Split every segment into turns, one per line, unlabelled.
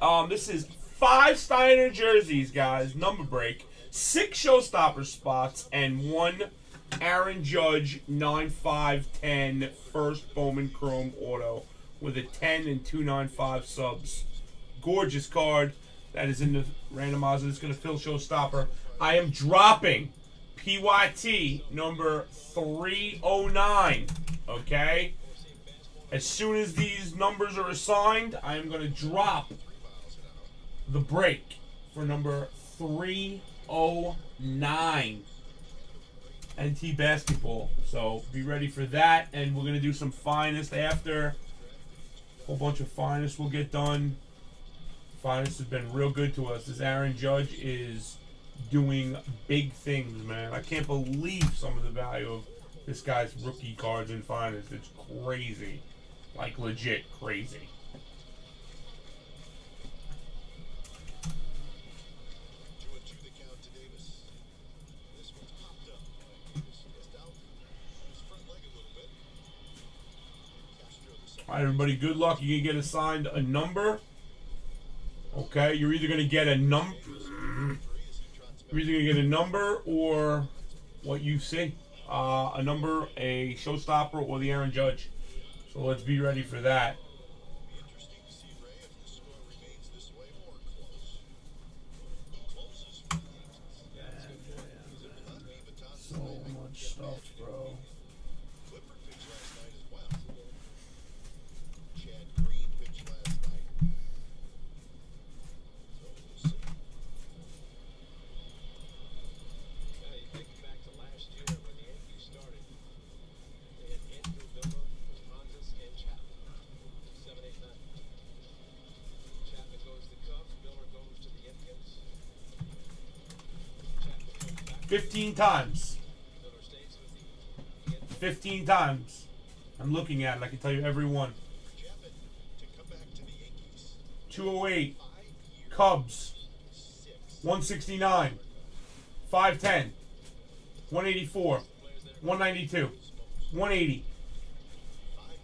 Um, this is five Steiner jerseys, guys. Number break. Six showstopper spots and one Aaron Judge 9-5-10 first Bowman Chrome auto with a 10 and 295 subs. Gorgeous card that is in the randomizer. It's going to fill showstopper. I am dropping PYT number 309. Okay? As soon as these numbers are assigned, I am going to drop the break for number 309. NT basketball. So be ready for that. And we're going to do some finest after. A whole bunch of finest will get done. Finest has been real good to us. This Aaron Judge is doing big things, man. I can't believe some of the value of this guy's rookie cards in finest. It's crazy. Like legit crazy. All right, everybody, good luck. You're going to get assigned a number. Okay, you're either going to get a number. You're either going to get a number or what you see. Uh, a number, a showstopper, or the Aaron Judge. So let's be ready for that. 15 times.
Miller stays with the Indians.
15 times. I'm looking at it. I can tell you every one.
Chapman to come back to the Yankees.
208. Cubs. 169. 510. 184. 192. 180.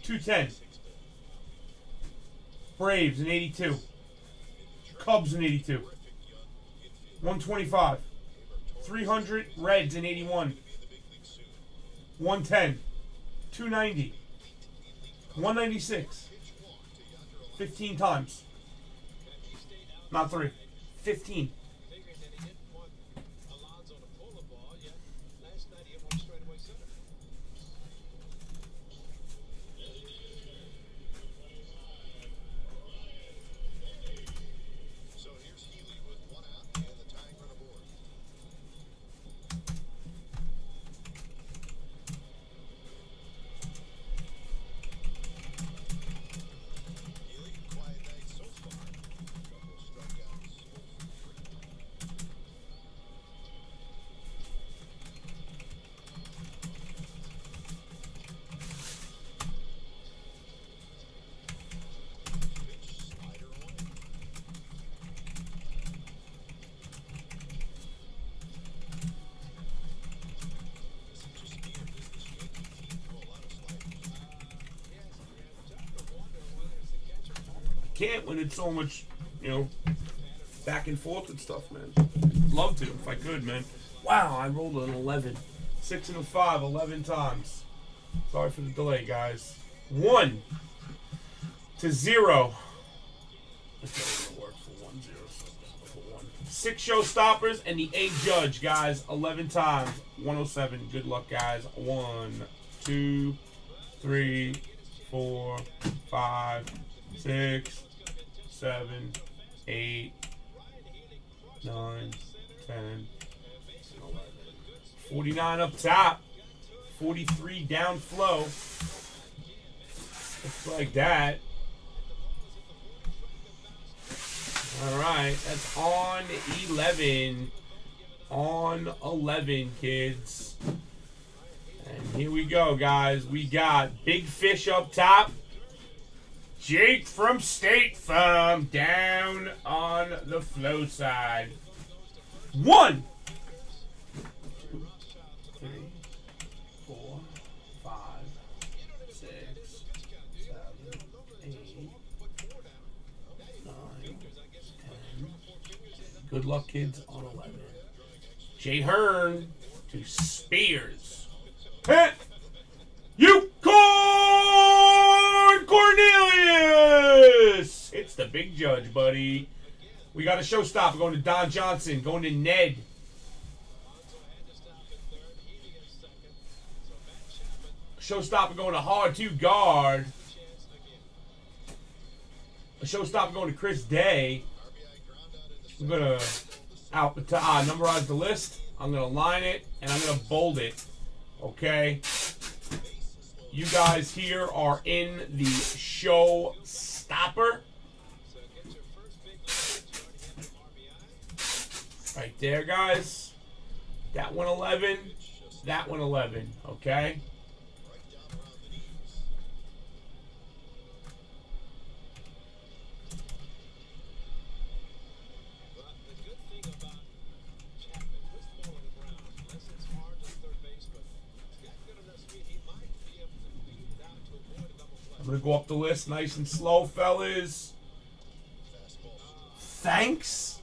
210. Braves in 82. Cubs in 82. 125. 300. Reds in 81. 110. 290. 196. 15 times. Not three. 15. Can't when it's so much, you know, back and forth and stuff, man. Love to if I could, man. Wow, I rolled an 11. 6 and a 5, 11 times. Sorry for the delay, guys. 1 to 0. It's not gonna work for 1 0. For one. Six show stoppers and the eight judge, guys. 11 times. 107. Good luck, guys. One, two, three, four, five, six, seven, eight, nine, ten, eleven. 49 up top. 43 down flow. Looks like that. All right, that's on 11. On 11, kids. And here we go, guys. We got Big Fish up top. Jake from State Farm down on the flow side. One, two, three, four, five, six, seven, eight, nine, Good luck, kids, on 11. Jay Hearn to Spears. Hit! Unicorn the big judge, buddy. We got a showstopper going to Don Johnson, going to Ned.
To
Showstopper going to Hard 2 guard. A showstopper going to Chris Day. I'm gonna out to uh, numberize the list. I'm gonna line it and I'm gonna bold it. Okay. You guys here are in the show stopper.
So get your first big lead. Starting at RBI.
Right there, guys. That one 11. That one 11. Okay. I'm gonna go up the list nice and slow, fellas. Thanks.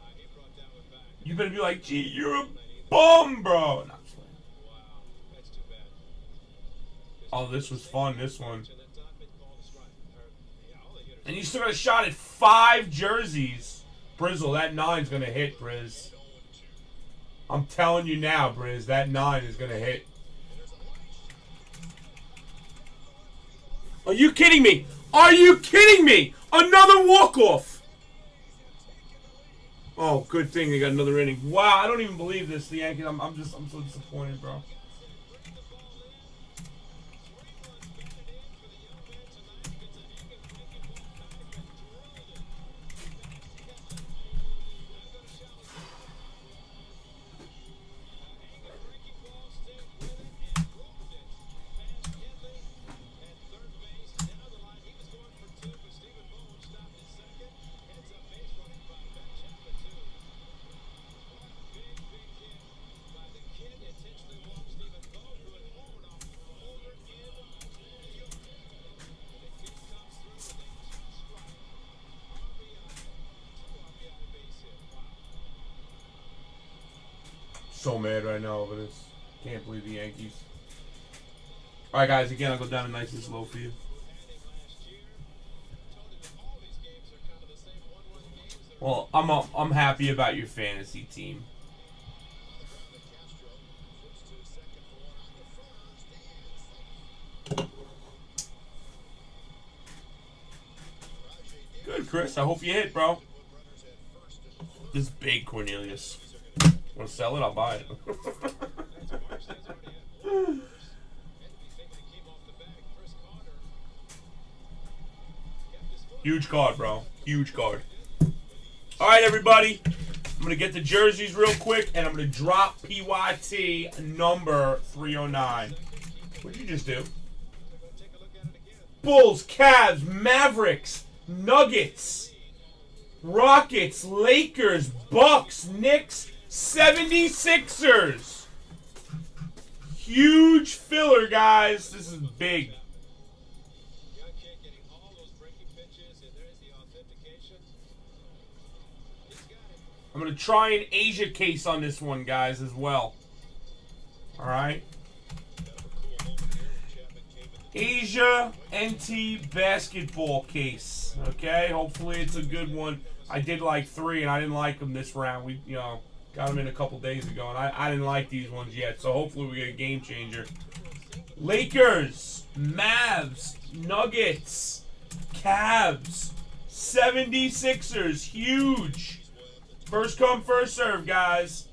Uh, he brought that one back.
You better be like, gee, you're a bum, bro. No. Oh, this was fun, this one.
And
you still got a shot at five jerseys. Brizzle, that nine's gonna hit, Briz. I'm telling you now, Briz, that nine is gonna hit. Are you kidding me? Are you kidding me? Another walk-off. Oh, good thing they got another inning. Wow, I don't even believe this, the Yankees. I'm, I'm just, I'm so disappointed, bro. So mad right now over this. Can't believe the Yankees. All right, guys. Again, I'll go down a nice and slow for you. Well, I'm uh, I'm happy about your fantasy team. Good, Chris. I hope you hit, bro. This big, Cornelius. To sell it? I'll buy it. Huge card, bro. Huge card. All right, everybody. I'm going to get the jerseys real quick, and I'm going to drop PYT number 309. What'd you just do? Bulls, Cavs, Mavericks, Nuggets, Rockets, Lakers, Bucks, Knicks, 76ers. Huge filler, guys. This is big. I'm going to try an Asia case on this one, guys, as well. All right. Asia NT basketball case. Okay, hopefully it's a good one. I did like three, and I didn't like them this round. We, you know, got them in a couple days ago, and I, I didn't like these ones yet. So hopefully we get a game changer. Lakers, Mavs, Nuggets, Cavs, 76ers, huge. First come, first serve, guys.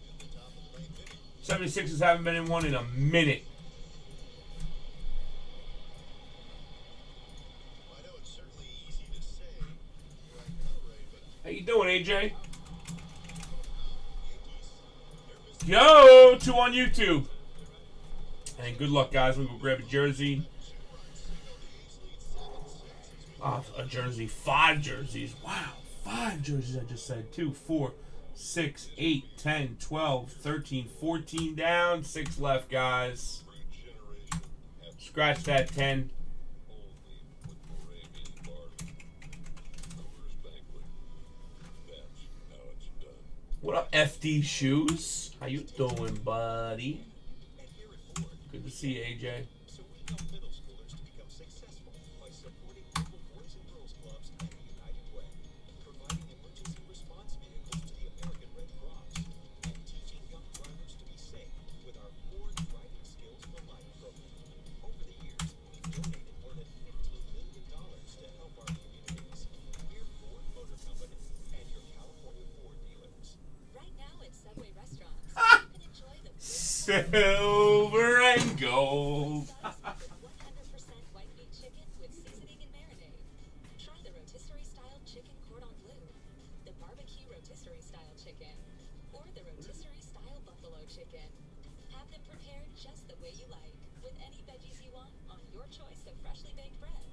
76ers haven't been in one in a minute. How you doing, AJ? Yo, two on YouTube. And good luck, guys. We will grab a jersey. A jersey. Five jerseys. Wow. Five jerseys, I just said. Two, four, six, eight, ten, twelve, thirteen, fourteen down. Six left, guys. Scratch that 10. FD Shoes? How you doing, buddy? Good to see you, AJ. Silver and gold.
100% white meat chicken with seasoning and marinade. Try the rotisserie style chicken cordon bleu, the barbecue rotisserie style chicken, or the rotisserie style buffalo chicken. Have them prepared just the way you like, with any veggies you want on your choice of freshly baked bread.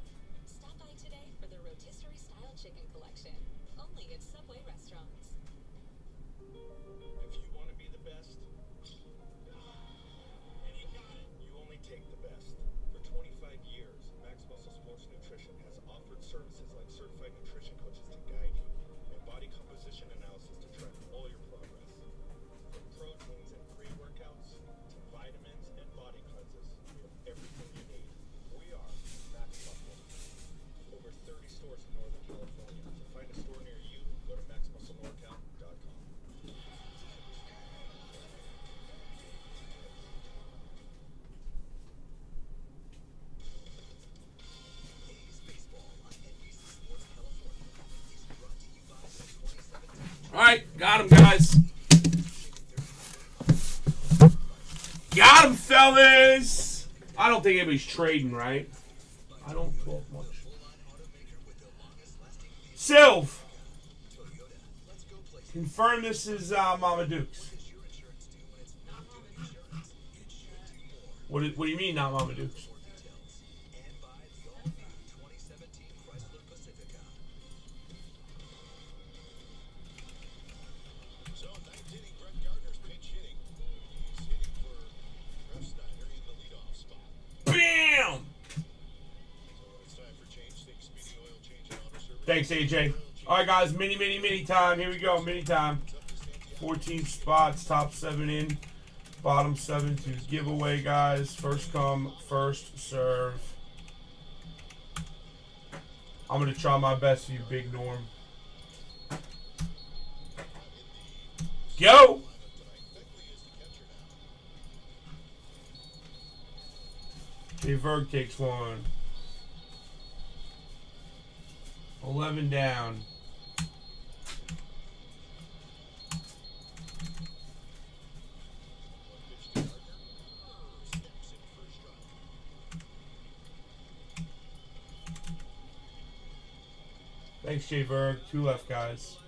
Stop by today for the rotisserie style chicken collection, only at Subway restaurants.
If you want to be the best, only take the best. For 25 years, Max Muscle Sports Nutrition has offered services like certified nutrition coaches
got him, guys. Got him, fellas. I don't think anybody's trading, right? I don't talk much. Sylv. Confirm this is uh, Mama Dukes. What do, what do you mean, not Mama Dukes? Thanks, AJ. All right, guys, mini, mini, mini time. Here we go, mini time. 14 spots, top seven in, bottom seven to giveaway, guys. First come, first serve. I'm gonna try my best for you, Big Norm. Go! Jay Verg takes one. 11 down. Thanks, Jay Berg. Two left, guys.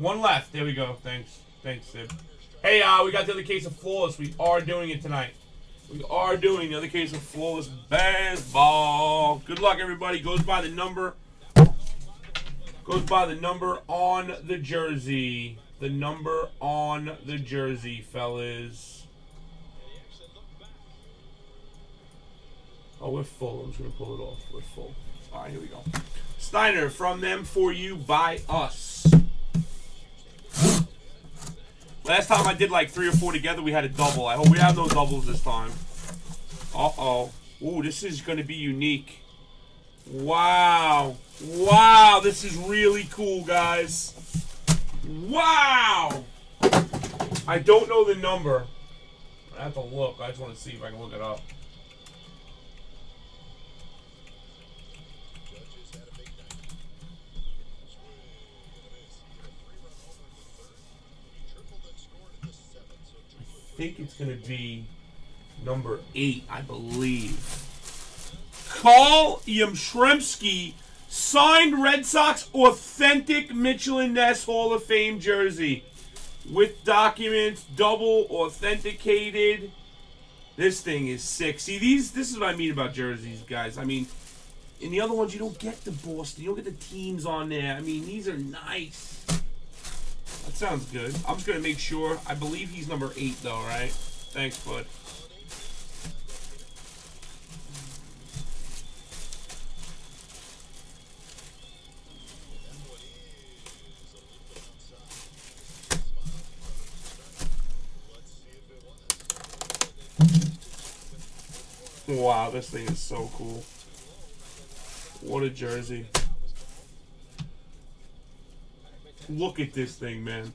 One
left. There we go. Thanks. Thanks, Sid. Hey, uh, we got the other case of flawless. We are doing it tonight. We are doing the other case of flawless baseball. Good luck, everybody. Goes by the number. Goes by the number on the jersey. The number on the jersey, fellas. Oh, we're full. I'm just gonna pull it off. We're full. All right, here we go. Steiner, from them for you by us. Last time I did like three or four together, we had a double. I hope we have no doubles this time. Uh oh. Ooh, this is gonna be unique. Wow. Wow, this is really cool, guys. Wow. I don't know the number. I have to look. I just want to see if I can look it up. Think it's going to be number eight, I believe. Carl Yastrzemski signed Red Sox authentic Mitchell and Ness Hall of Fame jersey with documents, double authenticated. This thing is sick. See, these this is what I mean about jerseys, guys. I mean, in the other ones, you don't get the Boston. You don't get the teams on there. I mean, these are nice. That sounds good. I'm just gonna make sure. I believe he's number eight, though, right? Thanks, bud. Wow, this thing is so cool. What a jersey. Look at this thing, man.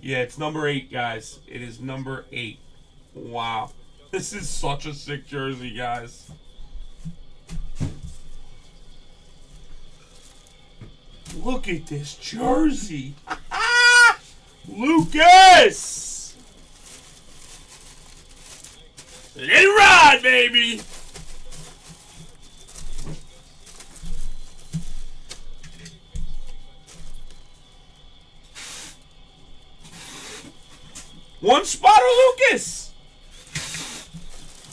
Yeah, it's number eight, guys. It is number eight. Wow. This is such a sick jersey, guys. Look at this jersey. Lucas! Let it ride, baby! One spotter, Lucas!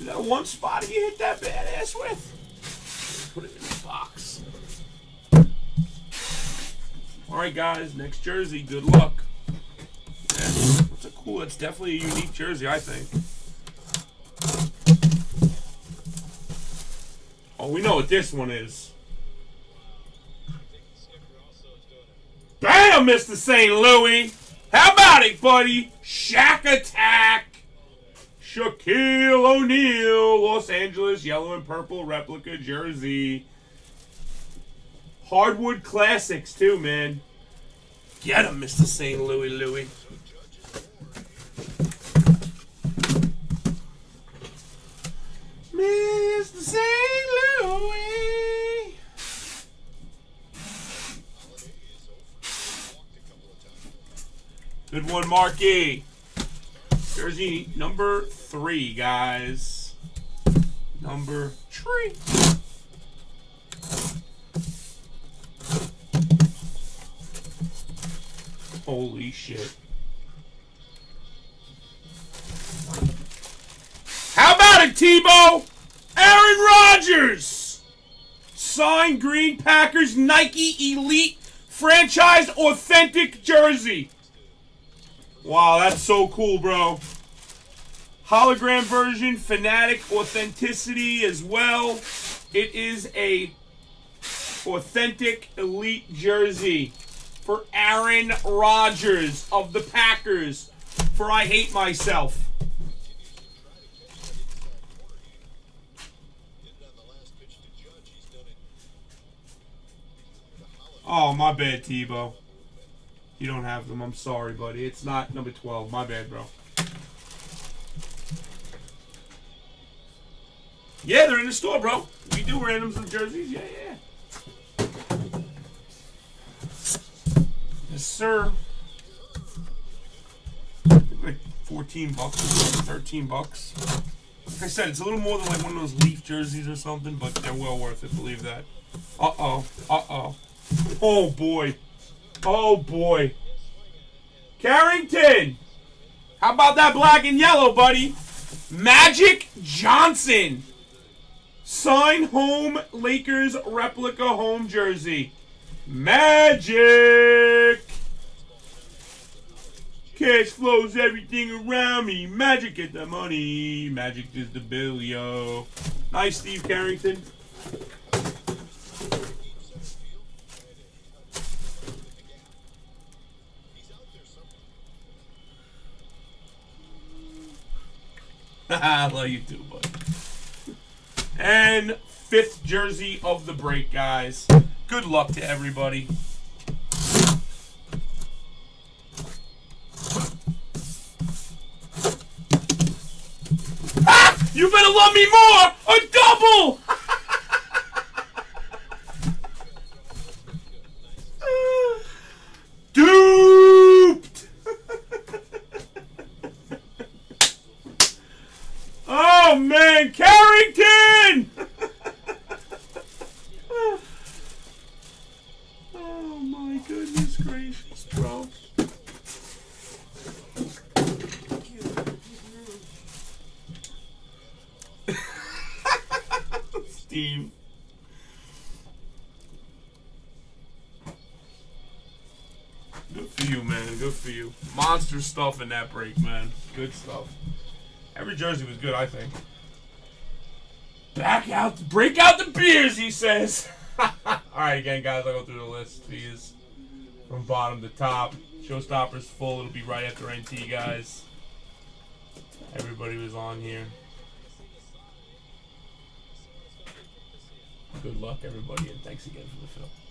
That one spot you hit that badass with. Put it in the box. Alright, guys, next jersey. Good luck. Yeah, that's a cool, that's definitely a unique jersey, I think. Oh, we know what this one is. Bam, Mr. St. Louis! About it, buddy? Shaq Attack! Shaquille O'Neal, Los Angeles, yellow and purple replica jersey. Hardwood classics, too, man. Get him, Mr. St. Louis Louis. Mr. St. Louis. Good one, Marky. Jersey number three, guys. Number three. Holy shit. How about it, Tebow? Aaron Rodgers! Signed Green Packers Nike Elite Franchise Authentic Jersey. Wow, that's so cool, bro. Hologram version, Fanatic Authenticity as well. It is a authentic elite jersey for Aaron Rodgers of the Packers for I Hate Myself. Oh, my bad, Tebow. You don't have them. I'm sorry, buddy. It's not number 12. My bad, bro. Yeah, they're in the store, bro. We do randoms and jerseys. Yeah, yeah. Yes, sir. Like 14 bucks or 13 bucks. Like I said, it's a little more than like one of those Leaf jerseys or something, but they're well worth it, believe that. Uh-oh. Uh-oh. Oh, boy. Oh, boy. Carrington! How about that black and yellow, buddy? Magic Johnson. Sign home Lakers replica home jersey. Magic! Cash flows everything around me. Magic get the money. Magic is the bill, yo. Nice, Steve Carrington. I love you too, buddy. And fifth jersey of the break, guys. Good luck to everybody. Ah! You better love me more! A double! Duped! Oh man, Carrington! oh my goodness gracious, bro. Good for you, man. Good for you. Monster stuff in that break, man. Good stuff. Every jersey was good, I think. Back out, break out the beers, he says. All right, again, guys, I'll go through the list. These from bottom to top. Showstoppers full. It'll be right after NT, guys. Everybody was on here. Good luck, everybody, and thanks again for the film.